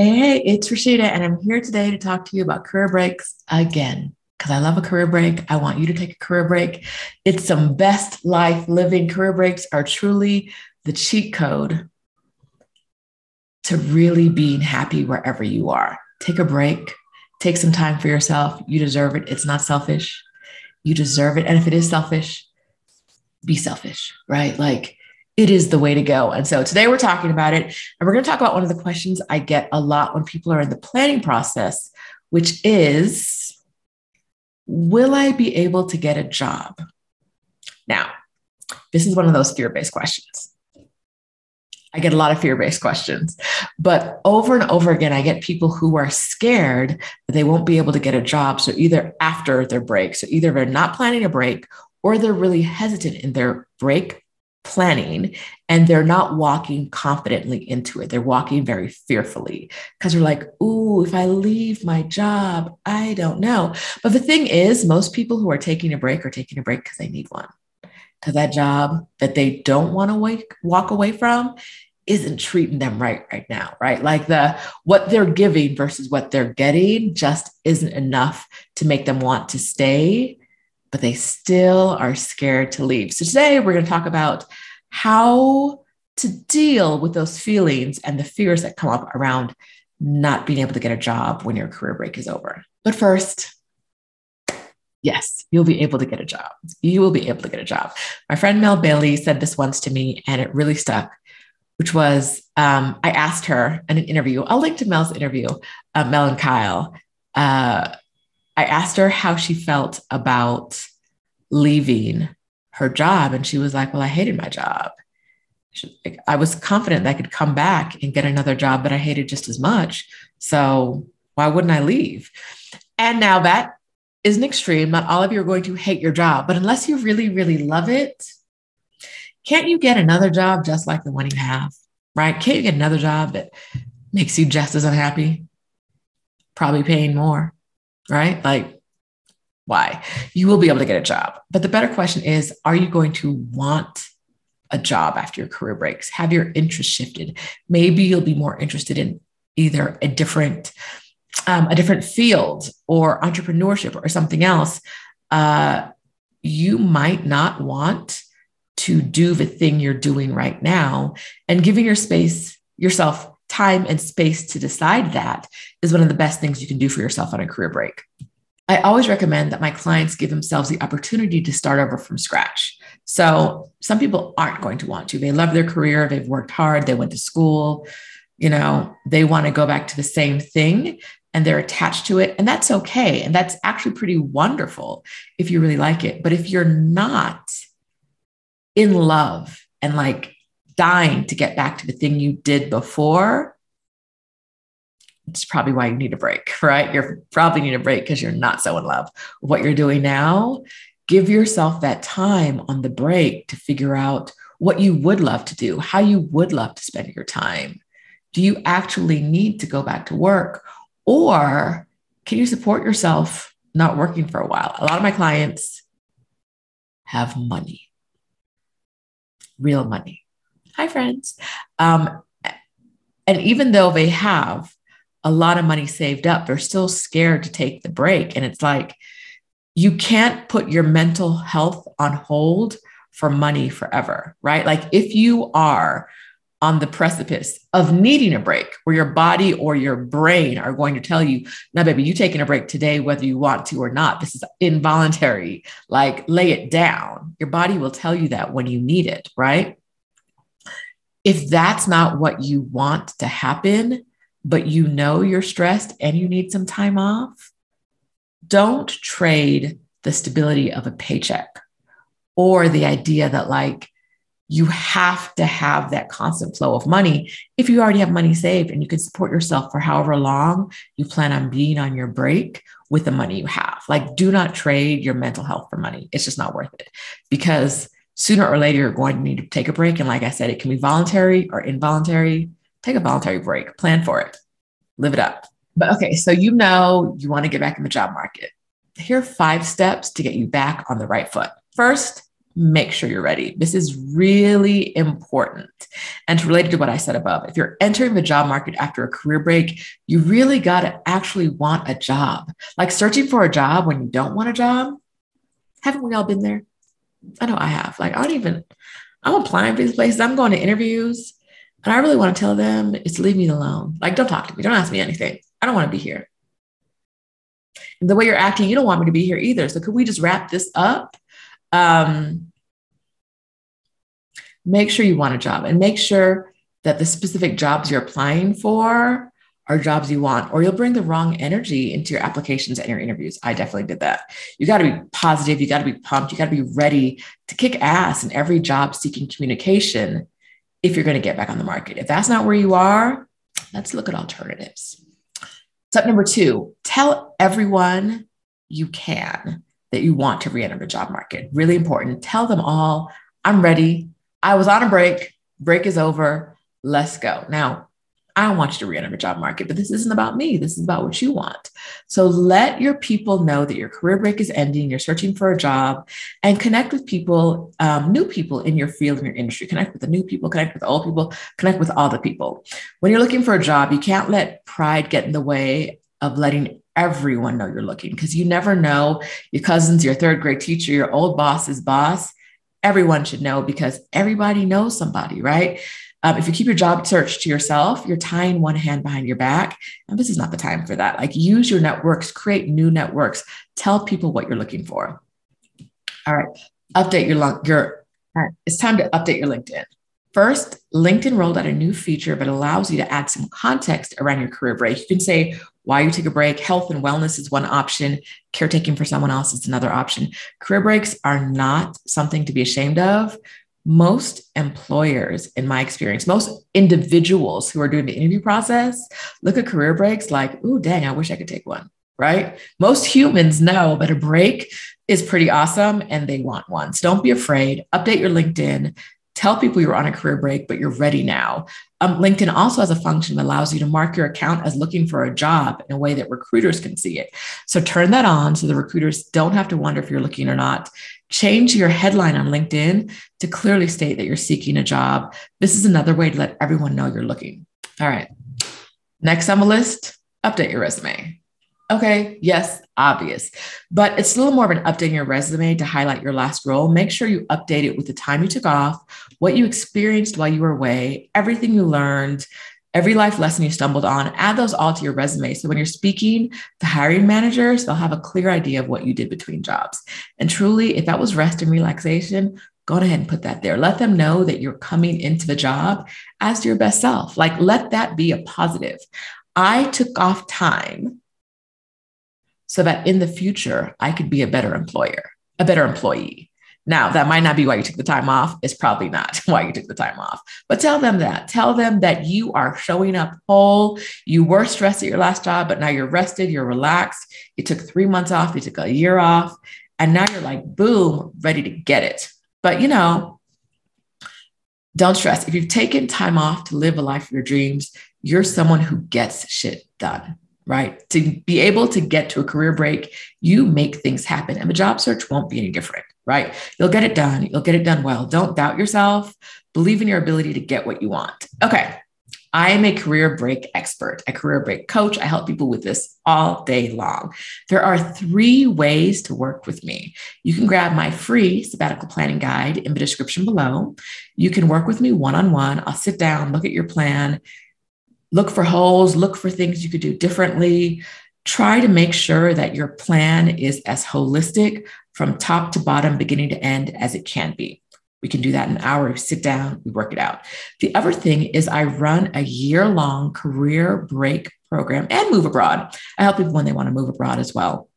Hey, it's Roshida, and I'm here today to talk to you about career breaks again. Because I love a career break. I want you to take a career break. It's some best life living. Career breaks are truly the cheat code to really being happy wherever you are. Take a break, take some time for yourself. You deserve it. It's not selfish. You deserve it. And if it is selfish, be selfish, right? Like it is the way to go. And so today we're talking about it. And we're going to talk about one of the questions I get a lot when people are in the planning process, which is Will I be able to get a job? Now, this is one of those fear based questions. I get a lot of fear based questions, but over and over again, I get people who are scared that they won't be able to get a job. So either after their break, so either they're not planning a break or they're really hesitant in their break planning and they're not walking confidently into it. They're walking very fearfully because they're like, ooh, if I leave my job, I don't know. But the thing is, most people who are taking a break are taking a break because they need one. Because that job that they don't want to walk away from isn't treating them right right now, right? Like the what they're giving versus what they're getting just isn't enough to make them want to stay but they still are scared to leave. So today we're going to talk about how to deal with those feelings and the fears that come up around not being able to get a job when your career break is over. But first, yes, you'll be able to get a job. You will be able to get a job. My friend Mel Bailey said this once to me, and it really stuck, which was um, I asked her in an interview, I'll link to Mel's interview, uh, Mel and Kyle. Uh, I asked her how she felt about leaving her job. And she was like, Well, I hated my job. She, I was confident that I could come back and get another job that I hated just as much. So why wouldn't I leave? And now that is an extreme. Not all of you are going to hate your job, but unless you really, really love it, can't you get another job just like the one you have? Right? Can't you get another job that makes you just as unhappy? Probably paying more right? Like, why? You will be able to get a job. But the better question is are you going to want a job after your career breaks? Have your interest shifted? Maybe you'll be more interested in either a different um, a different field or entrepreneurship or something else. Uh, you might not want to do the thing you're doing right now and giving your space yourself time and space to decide that is one of the best things you can do for yourself on a career break. I always recommend that my clients give themselves the opportunity to start over from scratch. So, some people aren't going to want to. They love their career, they've worked hard, they went to school, you know, they want to go back to the same thing and they're attached to it. And that's okay. And that's actually pretty wonderful if you really like it. But if you're not in love and like dying to get back to the thing you did before, it's probably why you need a break, right? You're probably need a break because you're not so in love with what you're doing now. Give yourself that time on the break to figure out what you would love to do, how you would love to spend your time. Do you actually need to go back to work? Or can you support yourself not working for a while? A lot of my clients have money, real money hi friends. Um, and even though they have a lot of money saved up, they're still scared to take the break. And it's like, you can't put your mental health on hold for money forever, right? Like if you are on the precipice of needing a break where your body or your brain are going to tell you, no, baby, you taking a break today, whether you want to or not. This is involuntary. Like lay it down. Your body will tell you that when you need it, right? If that's not what you want to happen, but you know you're stressed and you need some time off, don't trade the stability of a paycheck or the idea that, like, you have to have that constant flow of money if you already have money saved and you can support yourself for however long you plan on being on your break with the money you have. Like, do not trade your mental health for money. It's just not worth it because sooner or later you're going to need to take a break. And like I said, it can be voluntary or involuntary. Take a voluntary break, plan for it, live it up. But okay, so you know you want to get back in the job market. Here are five steps to get you back on the right foot. First, make sure you're ready. This is really important. And related to what I said above, if you're entering the job market after a career break, you really got to actually want a job. Like searching for a job when you don't want a job. Haven't we all been there? I know I have. Like, I don't even, I'm applying for these places, I'm going to interviews, and I really want to tell them it's leave me alone. Like, don't talk to me, don't ask me anything. I don't want to be here. And the way you're acting, you don't want me to be here either. So, could we just wrap this up? Um, make sure you want a job and make sure that the specific jobs you're applying for are jobs you want, or you'll bring the wrong energy into your applications and your interviews. I definitely did that. You got to be positive. You got to be pumped. You got to be ready to kick ass in every job seeking communication if you're going to get back on the market. If that's not where you are, let's look at alternatives. Step number two tell everyone you can that you want to re enter the job market. Really important. Tell them all, I'm ready. I was on a break. Break is over. Let's go. Now, I want you to re enter the job market, but this isn't about me. This is about what you want. So let your people know that your career break is ending. You're searching for a job and connect with people, um, new people in your field, in your industry. Connect with the new people, connect with old people, connect with all the people. When you're looking for a job, you can't let pride get in the way of letting everyone know you're looking because you never know your cousins, your third grade teacher, your old boss's boss. Everyone should know because everybody knows somebody, right? Um, if you keep your job search to yourself, you're tying one hand behind your back. And this is not the time for that. Like use your networks, create new networks, tell people what you're looking for. All right, update your, your it's time to update your LinkedIn. First, LinkedIn rolled out a new feature that allows you to add some context around your career break. You can say why you take a break. Health and wellness is one option. Caretaking for someone else is another option. Career breaks are not something to be ashamed of. Most employers, in my experience, most individuals who are doing the interview process look at career breaks like, ooh, dang, I wish I could take one, right? Most humans know that a break is pretty awesome and they want one. So don't be afraid. Update your LinkedIn tell people you're on a career break, but you're ready now. Um, LinkedIn also has a function that allows you to mark your account as looking for a job in a way that recruiters can see it. So turn that on so the recruiters don't have to wonder if you're looking or not. Change your headline on LinkedIn to clearly state that you're seeking a job. This is another way to let everyone know you're looking. All right. Next on the list, update your resume. Okay, yes, obvious. But it's a little more of an updating your resume to highlight your last role. Make sure you update it with the time you took off, what you experienced while you were away, everything you learned, every life lesson you stumbled on. Add those all to your resume. So when you're speaking to hiring managers, they'll have a clear idea of what you did between jobs. And truly, if that was rest and relaxation, go ahead and put that there. Let them know that you're coming into the job as your best self. Like, let that be a positive. I took off time so that in the future I could be a better employer, a better employee. Now, that might not be why you took the time off. It's probably not why you took the time off. But tell them that. Tell them that you are showing up whole. You were stressed at your last job, but now you're rested, you're relaxed. You took three months off, you took a year off, and now you're like, boom, ready to get it. But you know, don't stress. If you've taken time off to live a life of your dreams, you're someone who gets shit done right? To be able to get to a career break, you make things happen and the job search won't be any different, right? You'll get it done. You'll get it done well. Don't doubt yourself. Believe in your ability to get what you want. Okay. I am a career break expert, a career break coach. I help people with this all day long. There are three ways to work with me. You can grab my free sabbatical planning guide in the description below. You can work with me one on one. I'll sit down, look at your plan, look for holes, look for things you could do differently. Try to make sure that your plan is as holistic from top to bottom, beginning to end as it can be. We can do that in an hour. We sit down, we work it out. The other thing is, I run a year long career break program and move abroad. I help people when they want to move abroad as well.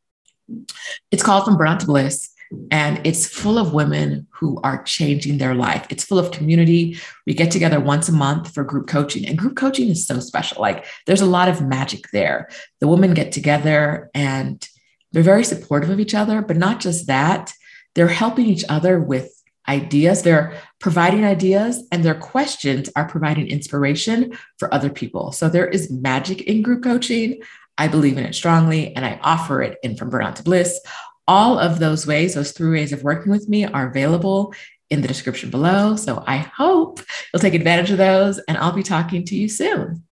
It's called From Burnout to Bliss. And it's full of women who are changing their life. It's full of community. We get together once a month for group coaching, and group coaching is so special. Like there's a lot of magic there. The women get together and they're very supportive of each other, but not just that, they're helping each other with ideas. They're providing ideas, and their questions are providing inspiration for other people. So there is magic in group coaching. I believe in it strongly, and I offer it in From Burnout to Bliss. All of those ways, those three ways of working with me are available in the description below. So I hope you'll take advantage of those and I'll be talking to you soon.